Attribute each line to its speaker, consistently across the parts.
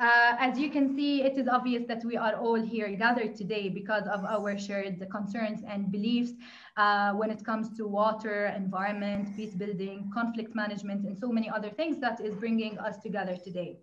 Speaker 1: Uh, as you can see, it is obvious that we are all here gathered today because of our shared concerns and beliefs uh, when it comes to water, environment, peace building, conflict management, and so many other things that is bringing us together today.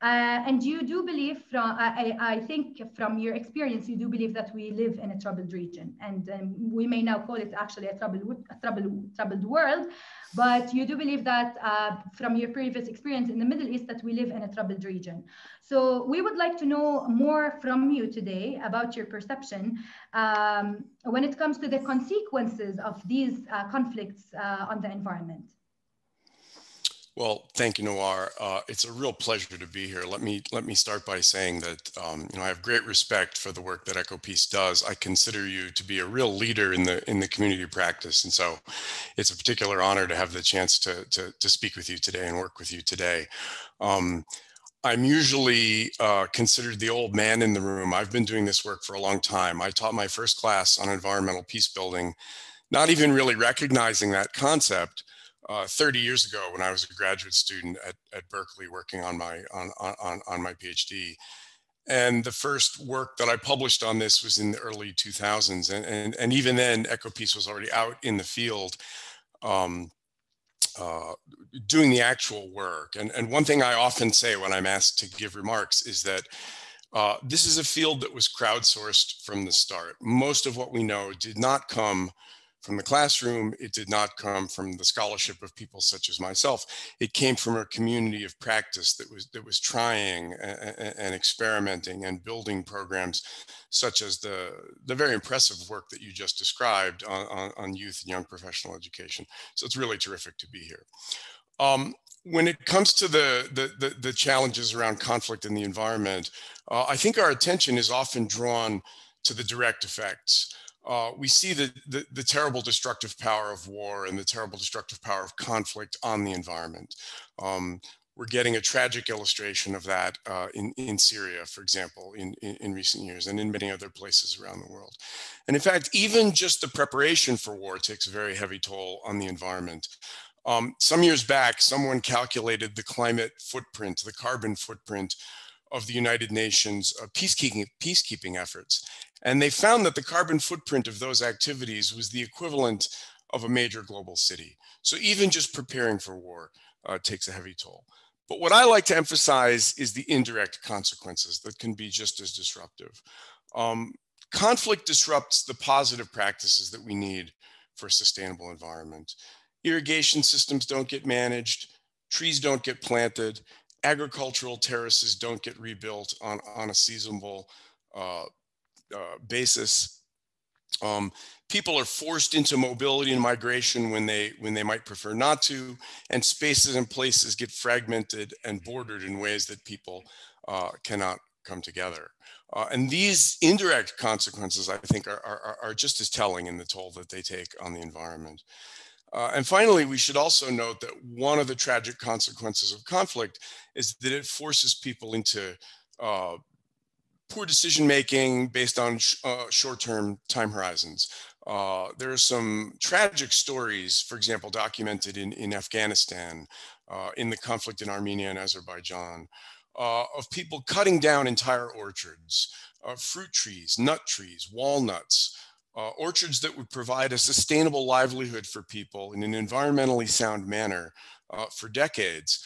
Speaker 1: Uh, and you do believe from, I, I, think from your experience, you do believe that we live in a troubled region and um, we may now call it actually a troubled, a troubled, troubled world, but you do believe that uh, from your previous experience in the Middle East that we live in a troubled region. So we would like to know more from you today about your perception um, when it comes to the consequences of these uh, conflicts uh, on the environment.
Speaker 2: Well, thank you, Nour. Uh, it's a real pleasure to be here. Let me let me start by saying that um, you know I have great respect for the work that EcoPeace does. I consider you to be a real leader in the in the community practice, and so it's a particular honor to have the chance to to, to speak with you today and work with you today. Um, I'm usually uh, considered the old man in the room. I've been doing this work for a long time. I taught my first class on environmental peace building, not even really recognizing that concept uh, 30 years ago when I was a graduate student at, at Berkeley working on my on, on, on my PhD. And the first work that I published on this was in the early 2000s. And, and, and even then, EcoPeace was already out in the field um, uh, doing the actual work. And, and one thing I often say when I'm asked to give remarks is that uh, this is a field that was crowdsourced from the start. Most of what we know did not come from the classroom. It did not come from the scholarship of people such as myself. It came from a community of practice that was that was trying and, experimenting and building programs such as the, the very impressive work that you just described on, on, on youth and young professional education. So it's really terrific to be here. Um, when it comes to the, the, the, the, challenges around conflict in the environment, uh, I think our attention is often drawn to the direct effects uh, we see the, the, the, terrible destructive power of war and the terrible destructive power of conflict on the environment. Um, we're getting a tragic illustration of that uh, in, in Syria, for example, in, in, in, recent years and in many other places around the world. And in fact, even just the preparation for war takes a very heavy toll on the environment. Um, some years back, someone calculated the climate footprint, the carbon footprint of the United Nations uh, peacekeeping, peacekeeping efforts. And they found that the carbon footprint of those activities was the equivalent of a major global city. So even just preparing for war uh, takes a heavy toll. But what I like to emphasize is the indirect consequences that can be just as disruptive. Um, conflict disrupts the positive practices that we need for a sustainable environment. Irrigation systems don't get managed, trees don't get planted, agricultural terraces don't get rebuilt on, on a seasonable uh, uh, basis. Um, people are forced into mobility and migration when they when they might prefer not to, and spaces and places get fragmented and bordered in ways that people uh, cannot come together. Uh, and these indirect consequences, I think, are, are, are, just as telling in the toll that they take on the environment. Uh, and finally, we should also note that one of the tragic consequences of conflict is that it forces people into uh, poor decision making based on sh uh, short-term time horizons. Uh, there are some tragic stories, for example, documented in, in Afghanistan, uh, in the conflict in Armenia and Azerbaijan, uh, of people cutting down entire orchards, fruit trees, nut trees, walnuts, uh, orchards that would provide a sustainable livelihood for people in an environmentally sound manner for decades,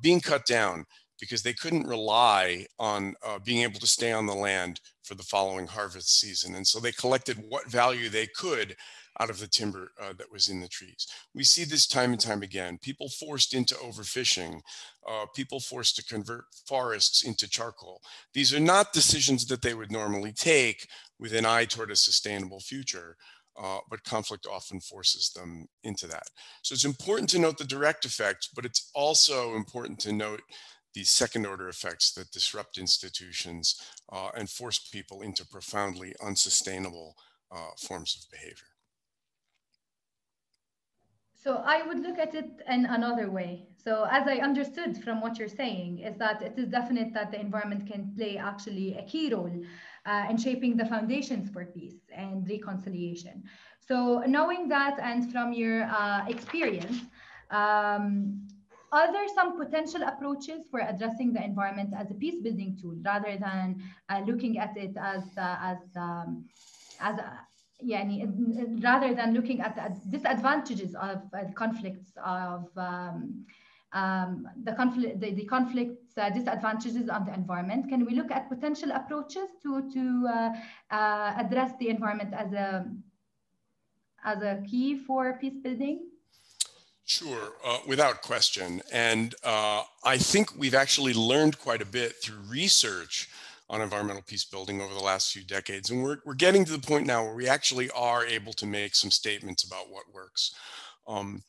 Speaker 2: being cut down because they couldn't rely on uh, being able to stay on the land for the following harvest season. And so they collected what value they could out of the timber uh, that was in the trees. We see this time and time again. People forced into overfishing, uh, people forced to convert forests into charcoal. These are not decisions that they would normally take with an eye toward a sustainable future. Uh, but conflict often forces them into that. So it's important to note the direct effects, but it's also important to note these second order effects that disrupt institutions uh, and force people into profoundly unsustainable uh, forms of behavior.
Speaker 1: So I would look at it in another way. So as I understood from what you're saying is that it is definite that the environment can play actually a key role uh, in shaping the foundations for peace and reconciliation. So knowing that and from your uh, experience, um, are there some potential approaches for addressing the environment as a peace building tool rather than uh, looking at it as uh, as um, as a, yani, rather than looking at the disadvantages of uh, conflicts of um, um, the conflict, the, the conflicts uh, disadvantages of the environment? Can we look at potential approaches to to uh, uh, address the environment as a as a key for peace building?
Speaker 2: Sure, uh, without question. And uh, I think we've actually learned quite a bit through research on environmental peace building over the last few decades. And we're, we're getting to the point now where we actually are able to make some statements about what works. Um,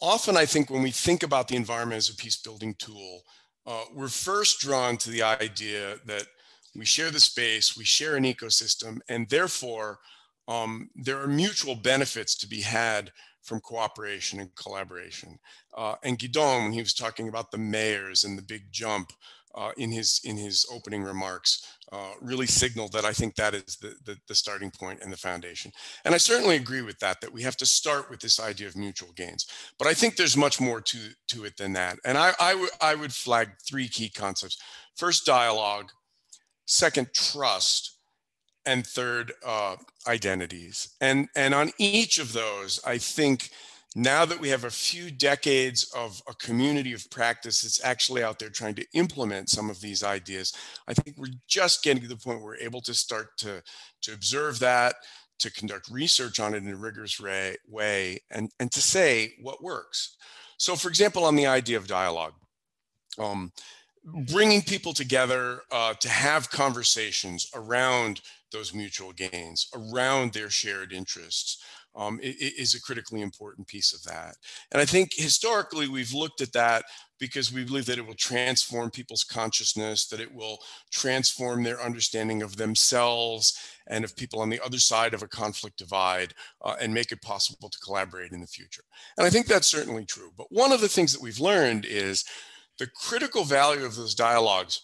Speaker 2: often I think when we think about the environment as a peace building tool, uh, we're first drawn to the idea that we share the space, we share an ecosystem, and therefore um, there are mutual benefits to be had from cooperation and collaboration. Uh, and Gidon, when he was talking about the mayors and the big jump uh, in his in his opening remarks, uh, really signaled that I think that is the, the, the starting point and the foundation. And I certainly agree with that, that we have to start with this idea of mutual gains. But I think there's much more to, to it than that. And I, I, I would flag three key concepts. First, dialogue. Second, trust and third uh, identities and and on each of those i think now that we have a few decades of a community of practice that's actually out there trying to implement some of these ideas i think we're just getting to the point where we're able to start to to observe that to conduct research on it in a rigorous way and and to say what works. So for example on the idea of dialogue um, bringing people together uh, to have conversations around those mutual gains around their shared interests um, is a critically important piece of that. And I think historically we've looked at that because we believe that it will transform people's consciousness, that it will transform their understanding of themselves and of people on the other side of a conflict divide uh, and make it possible to collaborate in the future. And I think that's certainly true. But one of the things that we've learned is the critical value of those dialogues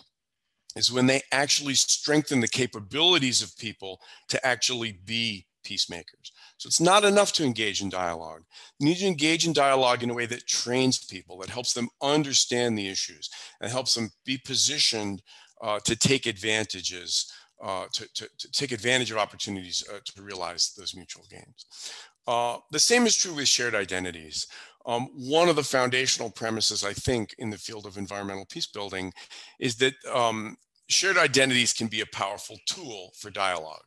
Speaker 2: is when they actually strengthen the capabilities of people to actually be peacemakers. So it's not enough to engage in dialogue. You need to engage in dialogue in a way that trains people, that helps them understand the issues, and helps them be positioned uh, to take advantages, uh, to, to, to, take advantage of opportunities uh, to realize those mutual gains. Uh, the same is true with shared identities. Um, one of the foundational premises, I think, in the field of environmental peace building is that um, shared identities can be a powerful tool for dialogue.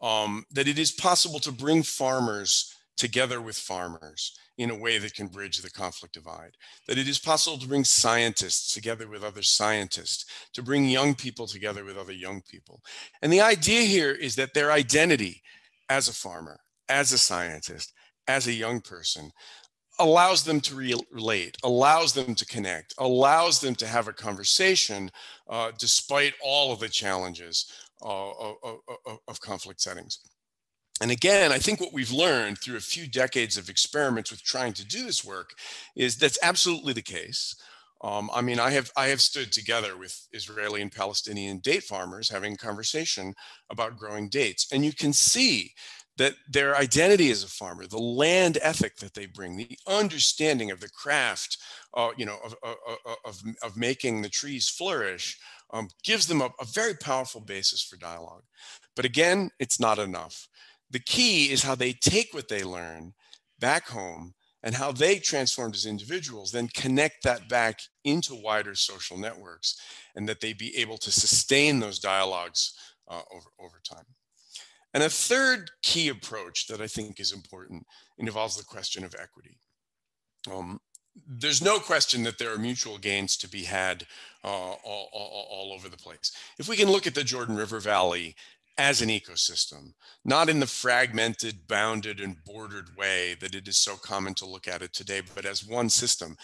Speaker 2: Um, that it is possible to bring farmers together with farmers in a way that can bridge the conflict divide. That it is possible to bring scientists together with other scientists, to bring young people together with other young people. And the idea here is that their identity as a farmer, as a scientist, as a young person allows them to re- relate, allows them to connect, allows them to have a conversation uh, despite all of the challenges uh, of, of, conflict settings. And again, I think what we've learned through a few decades of experiments with trying to do this work is that's absolutely the case. Um, I mean, I have I have stood together with Israeli and Palestinian date farmers having a conversation about growing dates, and you can see that their identity as a farmer, the land ethic that they bring, the understanding of the craft, uh, you know, of, of, of, of, making the trees flourish, um, gives them a, a very powerful basis for dialogue. But again, it's not enough. The key is how they take what they learn back home and how they transformed as individuals, then connect that back into wider social networks and that they be able to sustain those dialogues uh, over, over time. And a third key approach that I think is important involves the question of equity. Um, there's no question that there are mutual gains to be had uh, all, all, all, over the place. If we can look at the Jordan River Valley as an ecosystem, not in the fragmented, bounded, and bordered way that it is so common to look at it today, but as one system,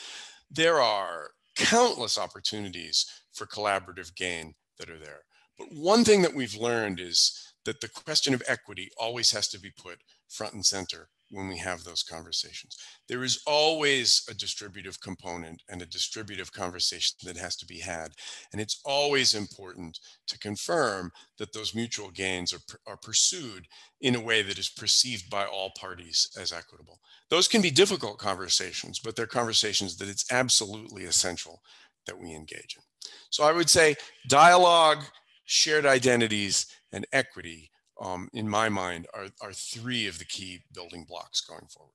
Speaker 2: there are countless opportunities for collaborative gain that are there. But one thing that we've learned is that the question of equity always has to be put front and center when we have those conversations. There is always a distributive component and a distributive conversation that has to be had. And it's always important to confirm that those mutual gains are, are pursued in a way that is perceived by all parties as equitable. Those can be difficult conversations, but they're conversations that it's absolutely essential that we engage in. So I would say dialogue, shared identities, and equity um, in my mind, are, are three of the key building blocks going forward.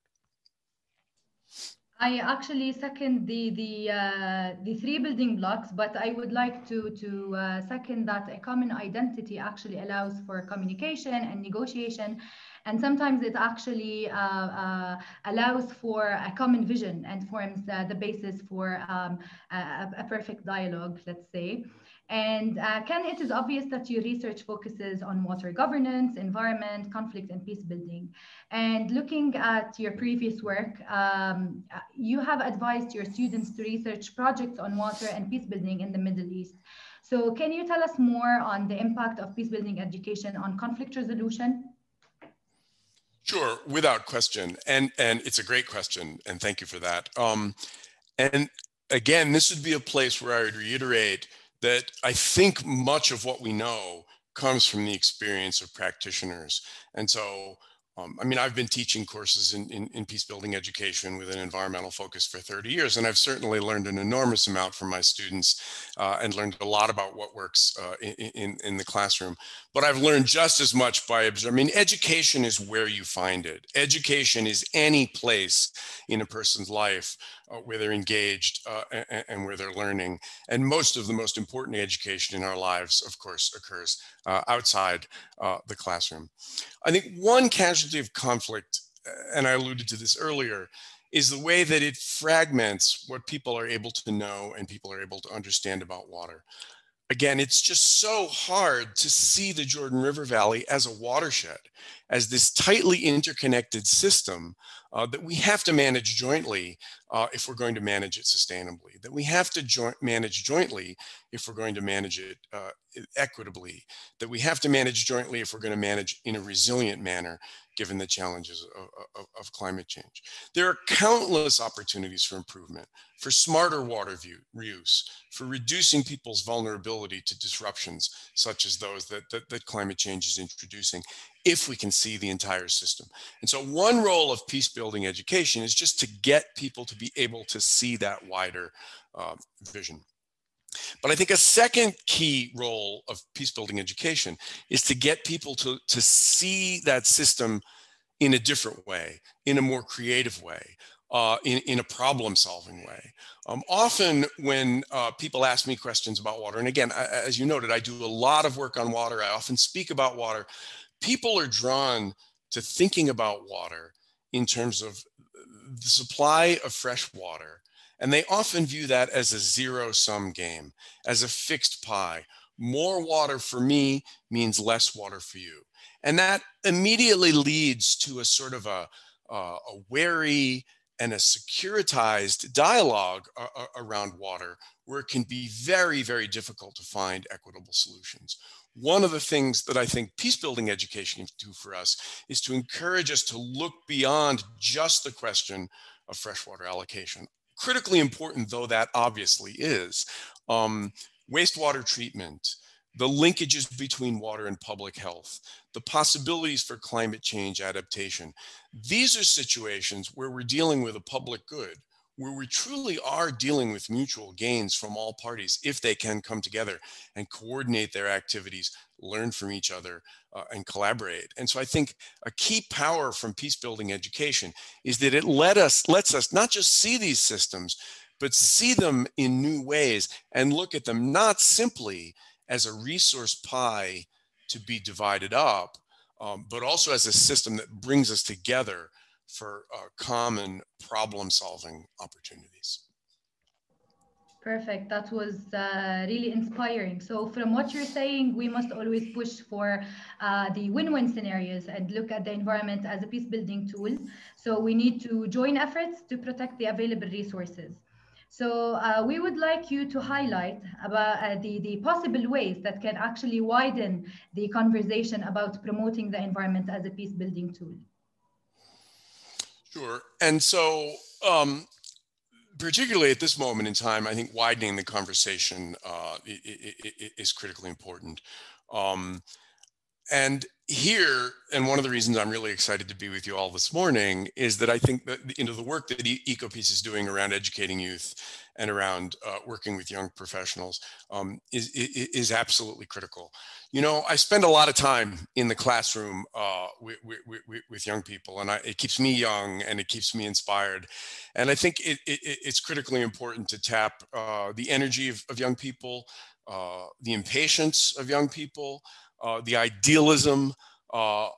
Speaker 1: I actually second the the uh, the three building blocks, but I would like to to uh, second that a common identity actually allows for communication and negotiation, and sometimes it actually uh, uh allows for a common vision and forms uh, the basis for um, a, a, perfect dialogue. Let's say. And uh, Ken, it is obvious that your research focuses on water governance, environment, conflict, and peace building. And looking at your previous work, um, you have advised your students to research projects on water and peace building in the Middle East. So can you tell us more on the impact of peace building education on conflict resolution?
Speaker 2: Sure, without question. And, and it's a great question, and thank you for that. Um, and again, this would be a place where I would reiterate that I think much of what we know comes from the experience of practitioners. And so, um, I mean, I've been teaching courses in, in, in, peace building education with an environmental focus for 30 years, and I've certainly learned an enormous amount from my students uh, and learned a lot about what works uh, in, in, in, the classroom. But I've learned just as much by observing. I mean, education is where you find it. Education is any place in a person's life uh, where they're engaged uh, and, and, where they're learning. And most of the most important education in our lives, of course, occurs uh, outside uh, the classroom. I think one casualty of conflict, and I alluded to this earlier, is the way that it fragments what people are able to know and people are able to understand about water. Again, it's just so hard to see the Jordan River Valley as a watershed, as this tightly interconnected system uh, that we have to manage jointly uh, if we're going to manage it sustainably, that we have to manage jointly if we're going to manage it uh, equitably, that we have to manage jointly if we're going to manage in a resilient manner, given the challenges of, of, of climate change. There are countless opportunities for improvement, for smarter water view, reuse, for reducing people's vulnerability to disruptions such as those that, that, that climate change is introducing, if we can see the entire system. And so one role of peace building education is just to get people to be able to see that wider uh, vision. But I think a second key role of peace building education is to get people to, to see that system in a different way, in a more creative way, uh, in, in a problem solving way. Um, often when uh, people ask me questions about water, and again, I, as you noted, I do a lot of work on water. I often speak about water people are drawn to thinking about water in terms of the supply of fresh water. And they often view that as a zero sum game, as a fixed pie. More water for me means less water for you. And that immediately leads to a sort of a, a, a wary and a securitized dialogue uh, uh, around water where it can be very, very difficult to find equitable solutions one of the things that I think peace building education can do for us is to encourage us to look beyond just the question of freshwater allocation. Critically important though that obviously is, um, wastewater treatment, the linkages between water and public health, the possibilities for climate change adaptation. These are situations where we're dealing with a public good where we truly are dealing with mutual gains from all parties if they can come together and coordinate their activities, learn from each other, uh, and collaborate. And so I think a key power from peace building education is that it let us lets us not just see these systems, but see them in new ways and look at them not simply as a resource pie to be divided up, um, but also as a system that brings us together for uh, common problem solving opportunities.
Speaker 1: Perfect. That was uh, really inspiring. So, from what you're saying, we must always push for uh, the win win scenarios and look at the environment as a peace building tool. So, we need to join efforts to protect the available resources. So, uh, we would like you to highlight about uh, the, the possible ways that can actually widen the conversation about promoting the environment as a peace building tool.
Speaker 2: Sure. And so, um, particularly at this moment in time, I think widening the conversation uh, is critically important. Um, and here, and one of the reasons I'm really excited to be with you all this morning is that I think that you know the work that EcoPeace is doing around educating youth and around uh, working with young professionals um, is, is, absolutely critical. You know, I spend a lot of time in the classroom uh, with, with, with, young people, and I, it keeps me young and it keeps me inspired. And I think it, it, it's critically important to tap uh, the energy of, of young people, uh, the impatience of young people, uh, the idealism uh,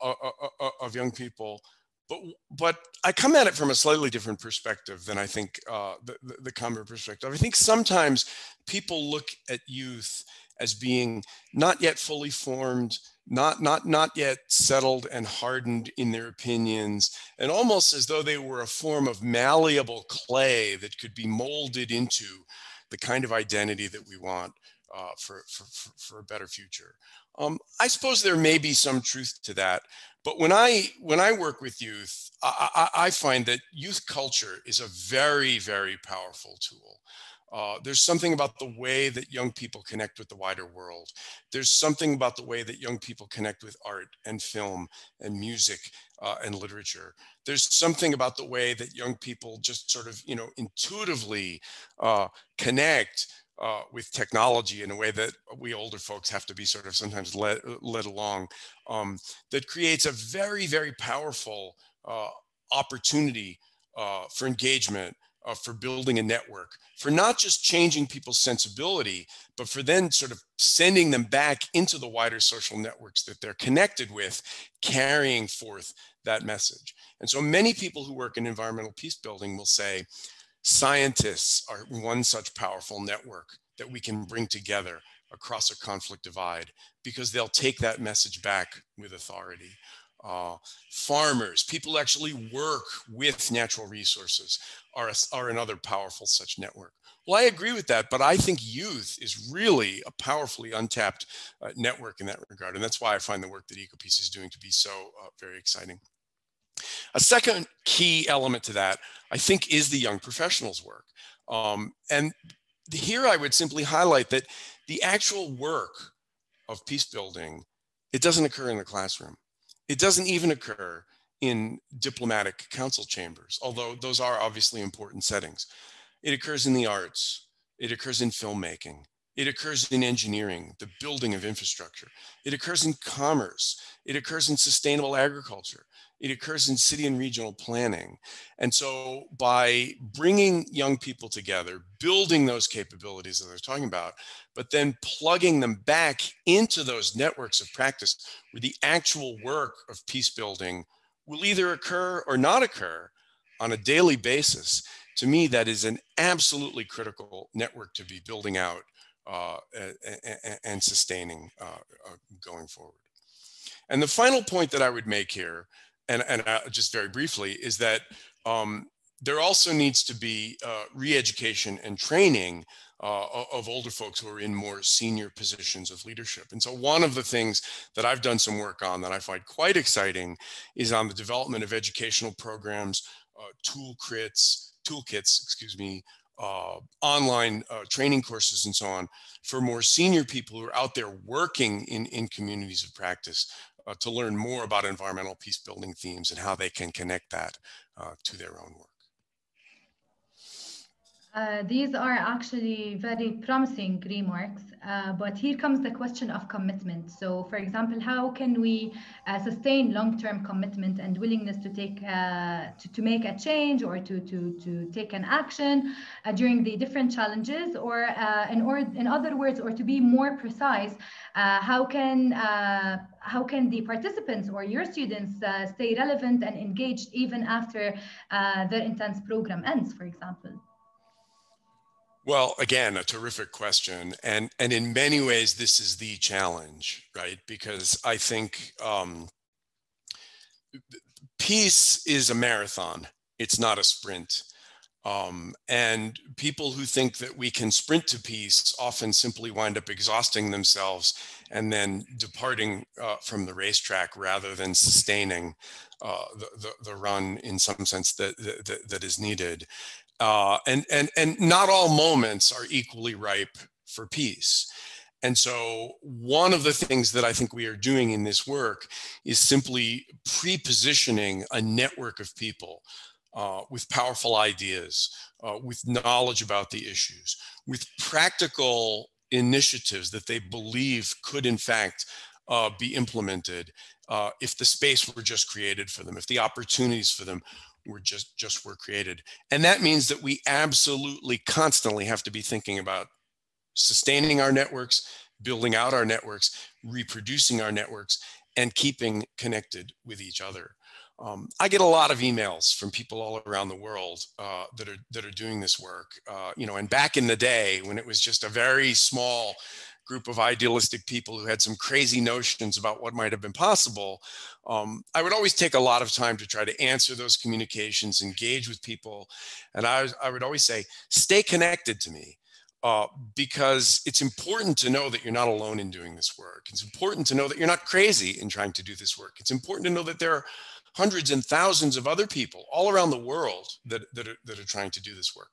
Speaker 2: of young people, but but I come at it from a slightly different perspective than I think uh, the, the, the common perspective. I think sometimes people look at youth as being not yet fully formed, not not not yet settled and hardened in their opinions, and almost as though they were a form of malleable clay that could be molded into the kind of identity that we want uh, for, for, for a better future. Um, I suppose there may be some truth to that, but when I when I work with youth, I, I, I find that youth culture is a very very powerful tool. Uh, there's something about the way that young people connect with the wider world. There's something about the way that young people connect with art and film and music uh, and literature. There's something about the way that young people just sort of, you know, intuitively uh, connect uh, with technology in a way that we older folks have to be sort of sometimes led, led along um, that creates a very, very powerful uh, opportunity uh, for engagement, uh, for building a network, for not just changing people's sensibility, but for then sort of sending them back into the wider social networks that they're connected with, carrying forth that message. And so many people who work in environmental peace building will say, Scientists are one such powerful network that we can bring together across a conflict divide because they'll take that message back with authority. Uh, farmers, people actually work with natural resources are, are another powerful such network. Well, I agree with that, but I think youth is really a powerfully untapped uh, network in that regard. And that's why I find the work that EcoPeace is doing to be so uh, very exciting. A second key element to that, I think, is the young professionals work. Um, and here I would simply highlight that the actual work of peace building, it doesn't occur in the classroom. It doesn't even occur in diplomatic council chambers, although those are obviously important settings. It occurs in the arts. It occurs in filmmaking. It occurs in engineering, the building of infrastructure. It occurs in commerce. It occurs in sustainable agriculture. It occurs in city and regional planning. And so by bringing young people together, building those capabilities that they're talking about, but then plugging them back into those networks of practice where the actual work of peace building will either occur or not occur on a daily basis. To me, that is an absolutely critical network to be building out uh, and, and, sustaining uh, uh, going forward. And the final point that I would make here, and, and uh, just very briefly, is that um, there also needs to be uh, re-education and training uh, of older folks who are in more senior positions of leadership. And so one of the things that I've done some work on that I find quite exciting is on the development of educational programs, uh, toolkits, toolkits, excuse me, uh, online uh, training courses and so on for more senior people who are out there working in, in communities of practice uh, to learn more about environmental peace building themes and how they can connect that uh, to their own work.
Speaker 1: Uh, these are actually very promising remarks, uh, but here comes the question of commitment. So, for example, how can we uh, sustain long-term commitment and willingness to take uh, to, to make a change or to to to take an action uh, during the different challenges, or in or in other words, or to be more precise, how can how can the participants or your students stay relevant and engaged even after their intense program ends, for example?
Speaker 2: Well, again, a terrific question, and and in many ways, this is the challenge, right? Because I think um, peace is a marathon; it's not a sprint. Um, and people who think that we can sprint to peace often simply wind up exhausting themselves and then departing uh, from the racetrack rather than sustaining uh, the, the, the, run in some sense that, that, that is needed. Uh, and, and, and not all moments are equally ripe for peace. And so, one of the things that I think we are doing in this work is simply pre positioning a network of people uh, with powerful ideas, uh, with knowledge about the issues, with practical initiatives that they believe could, in fact, uh, be implemented uh, if the space were just created for them, if the opportunities for them were just just were created. And that means that we absolutely constantly have to be thinking about sustaining our networks, building out our networks, reproducing our networks, and keeping connected with each other. Um, I get a lot of emails from people all around the world uh, that are that are doing this work. Uh, you know, and back in the day when it was just a very small group of idealistic people who had some crazy notions about what might have been possible, um, I would always take a lot of time to try to answer those communications, engage with people, and I, I would always say, stay connected to me. Uh, because it's important to know that you're not alone in doing this work. It's important to know that you're not crazy in trying to do this work. It's important to know that there are hundreds and thousands of other people all around the world that, that, are, that are trying to do this work.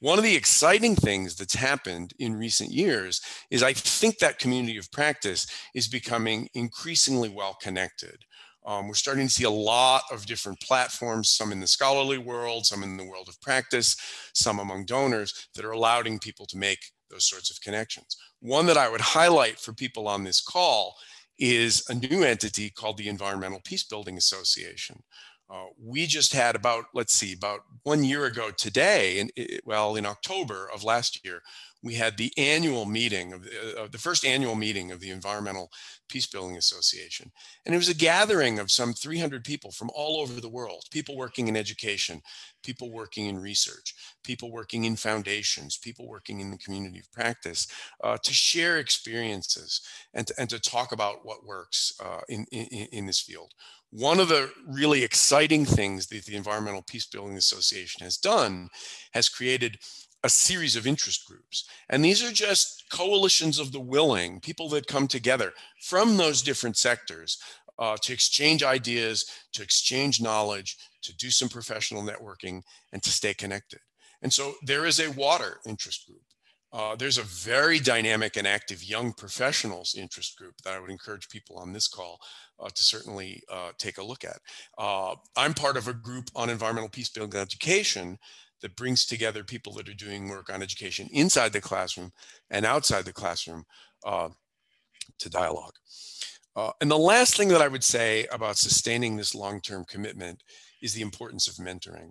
Speaker 2: One of the exciting things that's happened in recent years is I think that community of practice is becoming increasingly well connected. Um, we're starting to see a lot of different platforms, some in the scholarly world, some in the world of practice, some among donors that are allowing people to make those sorts of connections. One that I would highlight for people on this call is a new entity called the Environmental Peacebuilding Association. Uh, we just had about, let's see, about one year ago today, and well, in October of last year, we had the annual meeting of the, uh, the first annual meeting of the Environmental Peacebuilding Association. And it was a gathering of some 300 people from all over the world, people working in education, people working in research, people working in foundations, people working in the community of practice uh, to share experiences and to, and to talk about what works uh, in, in, in this field. One of the really exciting things that the Environmental Peacebuilding Association has done has created a series of interest groups. And these are just coalitions of the willing, people that come together from those different sectors uh, to exchange ideas, to exchange knowledge, to do some professional networking, and to stay connected. And so there is a water interest group. Uh, there's a very dynamic and active young professionals interest group that I would encourage people on this call uh, to certainly uh, take a look at. Uh, I'm part of a group on environmental peace building education that brings together people that are doing work on education inside the classroom and outside the classroom uh, to dialogue. Uh, and the last thing that I would say about sustaining this long-term commitment is the importance of mentoring.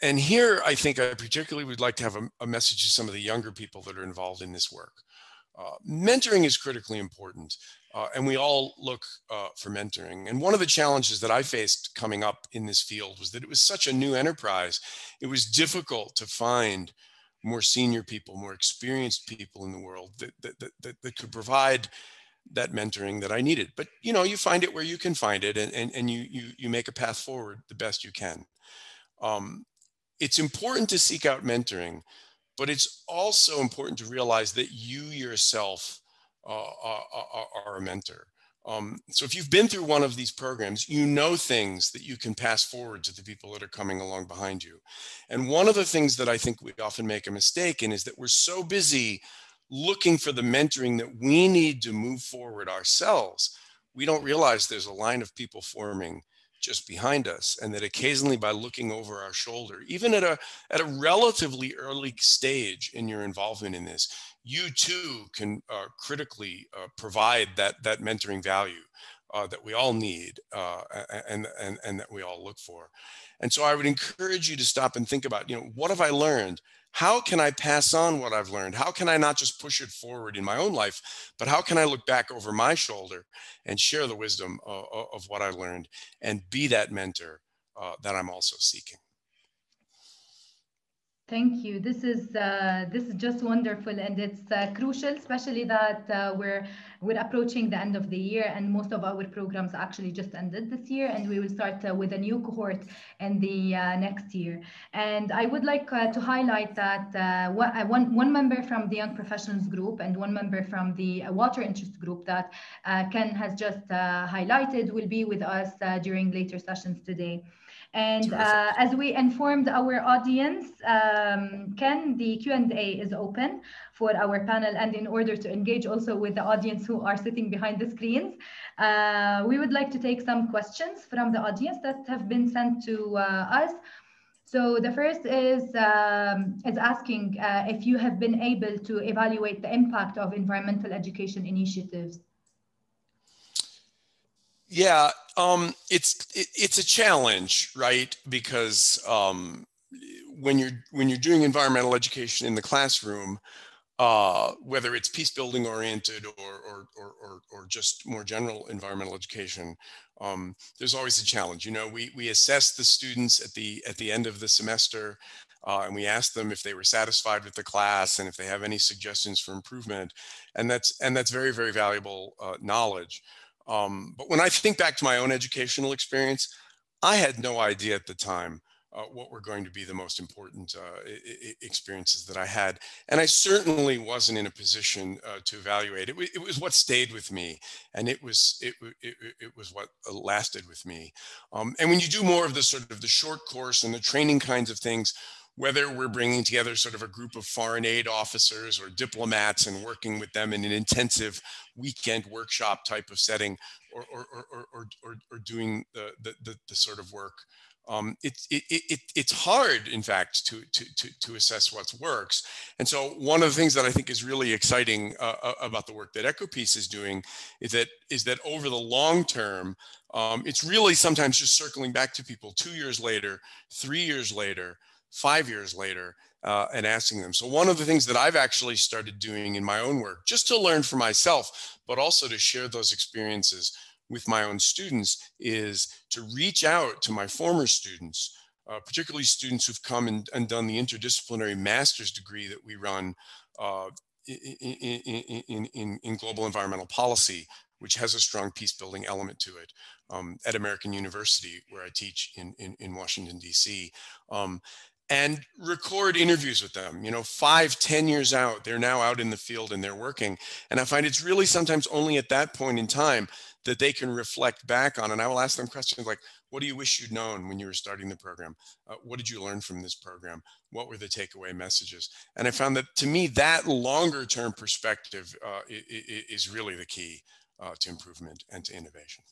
Speaker 2: And here, I think I particularly would like to have a, a message to some of the younger people that are involved in this work. Uh, mentoring is critically important. Uh, and we all look uh, for mentoring. And one of the challenges that I faced coming up in this field was that it was such a new enterprise. It was difficult to find more senior people, more experienced people in the world that, that, that, that could provide that mentoring that I needed. But you know, you find it where you can find it and, and, and you, you, you make a path forward the best you can. Um, it's important to seek out mentoring, but it's also important to realize that you yourself uh, are, are, a mentor. Um, so if you've been through one of these programs, you know things that you can pass forward to the people that are coming along behind you. And one of the things that I think we often make a mistake in is that we're so busy looking for the mentoring that we need to move forward ourselves. We don't realize there's a line of people forming just behind us and that occasionally by looking over our shoulder even at a at a relatively early stage in your involvement in this you too can uh, critically uh, provide that that mentoring value uh, that we all need uh, and, and and that we all look for. And so I would encourage you to stop and think about, you know, what have I learned? How can I pass on what I've learned? How can I not just push it forward in my own life, but how can I look back over my shoulder and share the wisdom of, of what I learned and be that mentor uh, that I'm also seeking?
Speaker 1: Thank you. This is uh, this is just wonderful, and it's uh, crucial, especially that uh, we're we're approaching the end of the year, and most of our programs actually just ended this year, and we will start uh, with a new cohort in the uh, next year. And I would like uh, to highlight that one one member from the Young Professionals Group and one member from the Water Interest Group that Ken has just highlighted will be with us during later sessions today. And uh, as we informed our audience, um, Ken, the Q&A is open for our panel. And in order to engage also with the audience who are sitting behind the screens, uh, we would like to take some questions from the audience that have been sent to uh, us. So the first is, um, is asking uh, if you have been able to evaluate the impact of environmental education initiatives
Speaker 2: yeah, um, it's it, it's a challenge, right? Because um, when you're when you're doing environmental education in the classroom, uh, whether it's peace building oriented or, or, or, or, or just more general environmental education, um, there's always a challenge. You know, we, we assess the students at the, at the end of the semester uh, and we ask them if they were satisfied with the class and if they have any suggestions for improvement. And that's, and that's very, very valuable uh, knowledge. Um, but when I think back to my own educational experience, I had no idea at the time uh, what were going to be the most important uh, experiences that I had. And I certainly wasn't in a position uh, to evaluate. It, it, was what stayed with me, and it was it, it, it was what lasted with me. Um, and when you do more of the sort of the short course and the training kinds of things, whether we're bringing together sort of a group of foreign aid officers or diplomats and working with them in an intensive weekend workshop type of setting or, or, or, or, or, doing the, the, the, sort of work. Um, it, it, it, it's hard, in fact, to, to, to, to assess what works. And so one of the things that I think is really exciting uh, uh about the work that EcoPeace is doing is that, is that over the long term, um, it's really sometimes just circling back to people two years later, three years later, five years later uh, and asking them. So one of the things that I've actually started doing in my own work, just to learn for myself, but also to share those experiences with my own students, is to reach out to my former students, uh, particularly students who've come and, and, done the interdisciplinary master's degree that we run uh, in, in, in, in, global environmental policy, which has a strong peace building element to it um, at American University, where I teach in, in, in Washington, D.C. Um, and record interviews with them. You know five ten years out they're now out in the field and they're working. And i find it's really sometimes only at that point in time that they can reflect back on and i will ask them questions like what do you wish you'd known when you were starting the program? Uh, what did you learn from this program? What were the takeaway messages? And i found that to me that longer term perspective uh, is really the key uh, to improvement and to innovation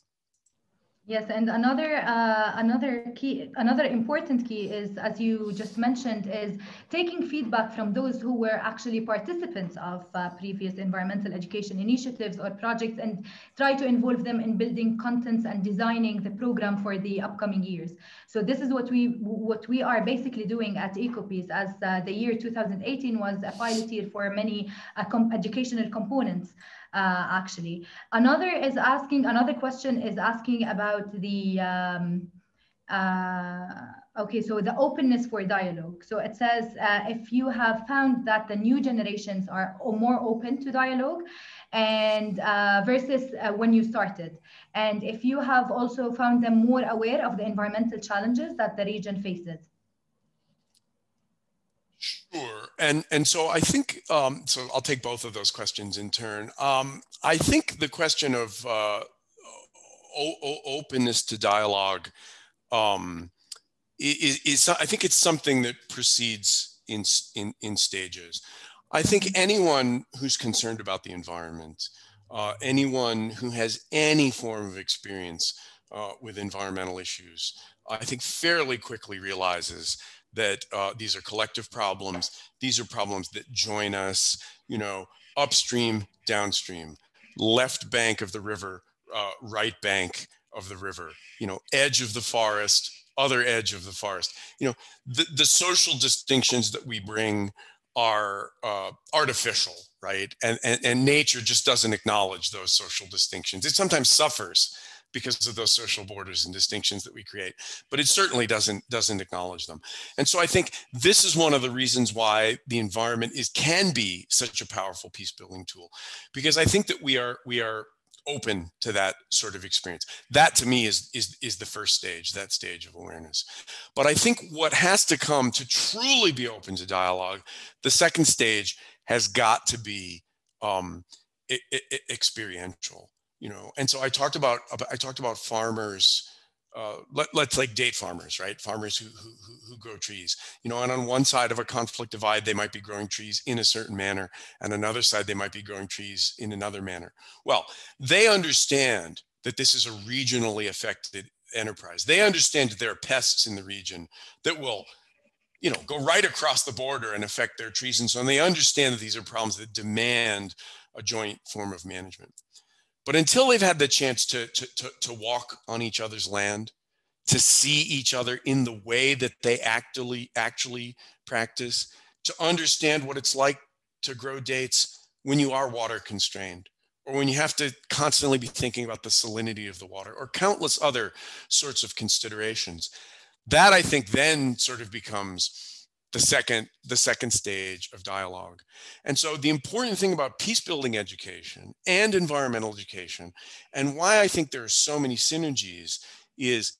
Speaker 1: Yes, and another uh, another key, another important key is, as you just mentioned, is taking feedback from those who were actually participants of uh, previous environmental education initiatives or projects, and try to involve them in building contents and designing the program for the upcoming years. So this is what we what we are basically doing at EcoPeace, as uh, the year 2018 was a pilot year for many uh, com educational components. Uh, actually. Another is asking, another question is asking about the, um, uh, okay, so the openness for dialogue. So it says, uh, if you have found that the new generations are more open to dialogue and uh, versus uh, when you started. And if you have also found them more aware of the environmental challenges that the region faces.
Speaker 2: Sure, and and so I think um, so. I'll take both of those questions in turn. Um, I think the question of uh, openness to dialogue um, is, is, I think it's something that proceeds in, in in stages. I think anyone who's concerned about the environment, uh, anyone who has any form of experience uh, with environmental issues, I think fairly quickly realizes that uh, these are collective problems. These are problems that join us, you know, upstream, downstream, left bank of the river, uh, right bank of the river, you know, edge of the forest, other edge of the forest. You know, the, the social distinctions that we bring are uh, artificial, right? And, and, and nature just doesn't acknowledge those social distinctions. It sometimes suffers because of those social borders and distinctions that we create but it certainly doesn't doesn't acknowledge them. And so i think this is one of the reasons why the environment is can be such a powerful peace building tool because i think that we are we are open to that sort of experience. That to me is is is the first stage that stage of awareness. But i think what has to come to truly be open to dialogue the second stage has got to be um, experiential you know and so i talked about i talked about farmers uh, let, us like date farmers right? Farmers who, who who grow trees you know and on one side of a conflict divide they might be growing trees in a certain manner and another side they might be growing trees in another manner. Well they understand that this is a regionally affected enterprise. They understand that there are pests in the region that will you know go right across the border and affect their trees and so on they understand that these are problems that demand a joint form of management but until they've had the chance to, to, to, to, walk on each other's land, to see each other in the way that they actually, actually practice, to understand what it's like to grow dates when you are water constrained, or when you have to constantly be thinking about the salinity of the water, or countless other sorts of considerations. That I think then sort of becomes the second the second stage of dialogue. And so the important thing about peace building education and environmental education and why i think there are so many synergies is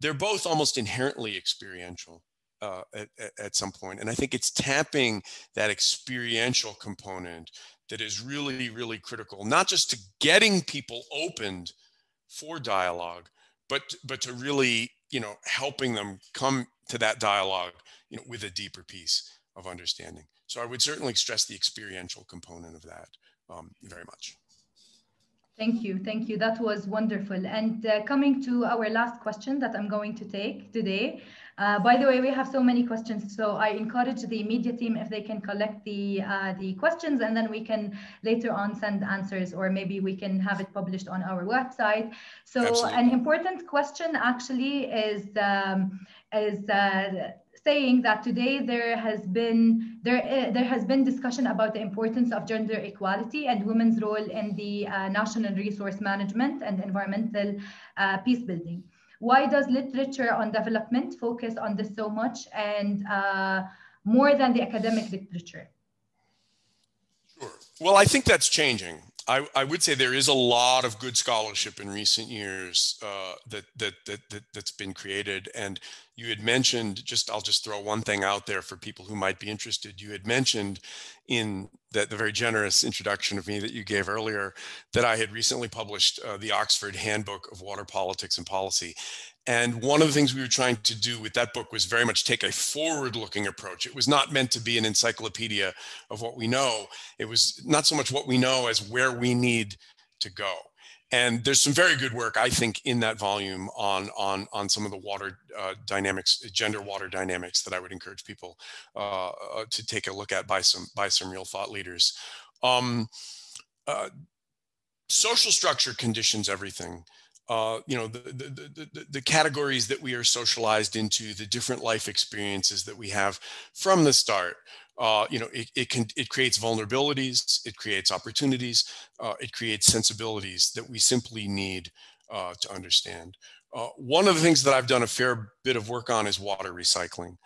Speaker 2: they're both almost inherently experiential uh, at, at some point. And i think it's tapping that experiential component that is really really critical not just to getting people opened for dialogue but but to really you know helping them come to that dialogue you know, with a deeper piece of understanding. So I would certainly stress the experiential component of that um, very much.
Speaker 1: Thank you. Thank you. That was wonderful. And uh, coming to our last question that I'm going to take today. Uh, by the way, we have so many questions, so I encourage the media team if they can collect the uh, the questions, and then we can later on send answers, or maybe we can have it published on our website. So, Absolutely. an important question actually is um, is uh, saying that today there has been there uh, there has been discussion about the importance of gender equality and women's role in the uh, national resource management and environmental uh, peace building. Why does literature on development focus on this so much and uh, more than the academic literature?
Speaker 2: Sure. Well, I think that's changing. I, I, would say there is a lot of good scholarship in recent years uh, that, that, that, that, that's been created. And you had mentioned, just I'll just throw one thing out there for people who might be interested. You had mentioned in that the very generous introduction of me that you gave earlier that I had recently published uh, the Oxford Handbook of Water Politics and Policy. And one of the things we were trying to do with that book was very much take a forward looking approach. It was not meant to be an encyclopedia of what we know. It was not so much what we know as where we need to go. And there's some very good work, I think, in that volume on on on some of the water uh, dynamics, gender water dynamics, that I would encourage people uh, uh, to take a look at by some by some real thought leaders. Um, uh, social structure conditions everything uh, you know, the, the, the, the, categories that we are socialized into, the different life experiences that we have from the start. Uh, you know, it, it can it creates vulnerabilities, it creates opportunities, uh, it creates sensibilities that we simply need uh, to understand. Uh, one of the things that I've done a fair bit of work on is water recycling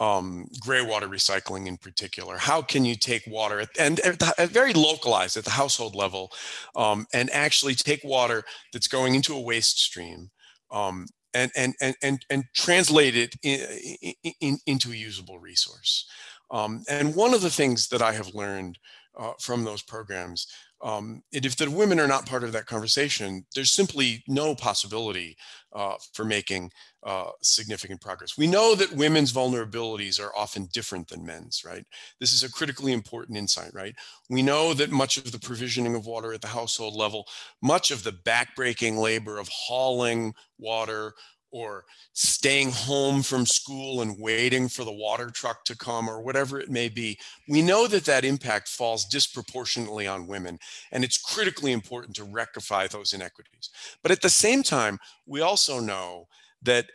Speaker 2: um, gray water recycling in particular. How can you take water at, and at, the, at very localized at the household level um, and actually take water that's going into a waste stream um, and, and, and, and, and translate it in, in, into a usable resource? Um, and one of the things that I have learned uh, from those programs um, if the women are not part of that conversation, there's simply no possibility uh, for making uh, significant progress. We know that women's vulnerabilities are often different than men's, right? This is a critically important insight, right? We know that much of the provisioning of water at the household level, much of the backbreaking labor of hauling water or staying home from school and waiting for the water truck to come or whatever it may be, we know that that impact falls disproportionately on women. And it's critically important to rectify those inequities. But at the same time, we also know that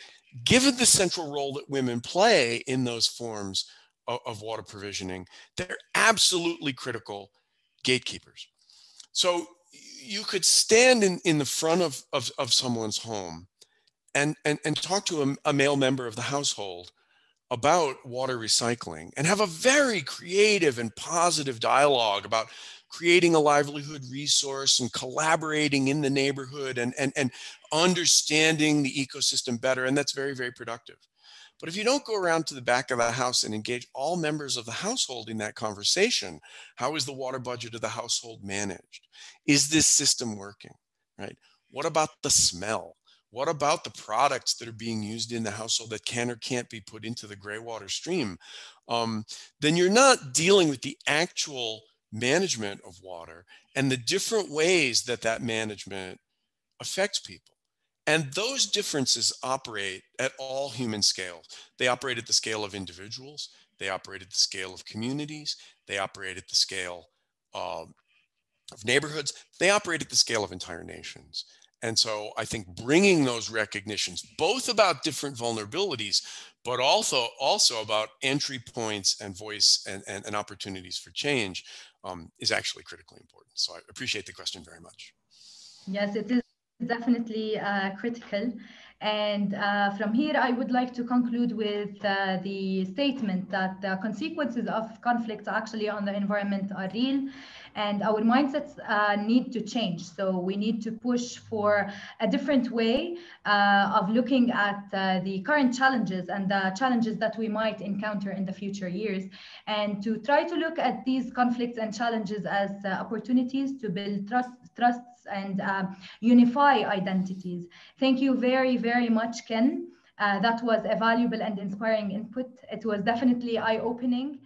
Speaker 2: given the central role that women play in those forms of, of water provisioning, they're absolutely critical gatekeepers. So you could stand in, in the front of, of, of someone's home and, and, and talk to a, a male member of the household about water recycling and have a very creative and positive dialogue about creating a livelihood resource and collaborating in the neighborhood and, and, and understanding the ecosystem better. And that's very, very productive. But if you don't go around to the back of the house and engage all members of the household in that conversation, how is the water budget of the household managed? Is this system working, right? What about the smell? What about the products that are being used in the household that can or can't be put into the gray water stream? Um, then you're not dealing with the actual management of water and the different ways that that management affects people. And those differences operate at all human scales. They operate at the scale of individuals, they operate at the scale of communities, they operate at the scale of neighborhoods, they operate at the scale of entire nations. And so I think bringing those recognitions, both about different vulnerabilities, but also also about entry points and voice and, and, and opportunities for change, um, is actually critically important. So I appreciate the question very much.
Speaker 1: Yes, it is definitely uh, critical. And uh, from here, I would like to conclude with uh, the statement that the consequences of conflicts actually on the environment are real and our mindsets uh, need to change. So we need to push for a different way uh, of looking at uh, the current challenges and the challenges that we might encounter in the future years, and to try to look at these conflicts and challenges as uh, opportunities to build trust, trusts and uh, unify identities. Thank you very, very much, Ken. Uh, that was a valuable and inspiring input. It was definitely eye-opening